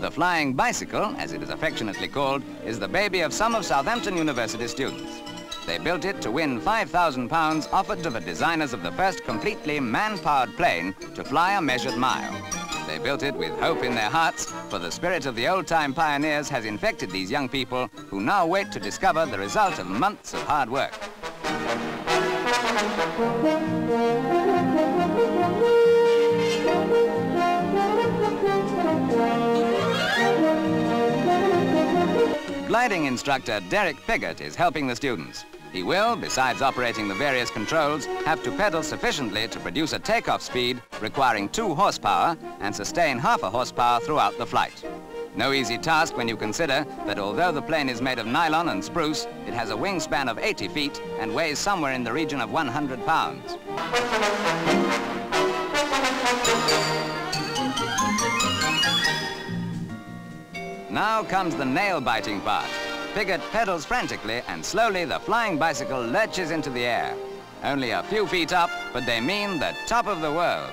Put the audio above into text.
The flying bicycle, as it is affectionately called, is the baby of some of Southampton University students. They built it to win £5,000 offered to the designers of the first completely man-powered plane to fly a measured mile. They built it with hope in their hearts, for the spirit of the old-time pioneers has infected these young people who now wait to discover the result of months of hard work. Gliding instructor Derek Piggott is helping the students. He will, besides operating the various controls, have to pedal sufficiently to produce a takeoff speed requiring two horsepower and sustain half a horsepower throughout the flight. No easy task when you consider that although the plane is made of nylon and spruce, it has a wingspan of 80 feet and weighs somewhere in the region of 100 pounds. Now comes the nail-biting part. Piggott pedals frantically and slowly the flying bicycle lurches into the air. Only a few feet up, but they mean the top of the world.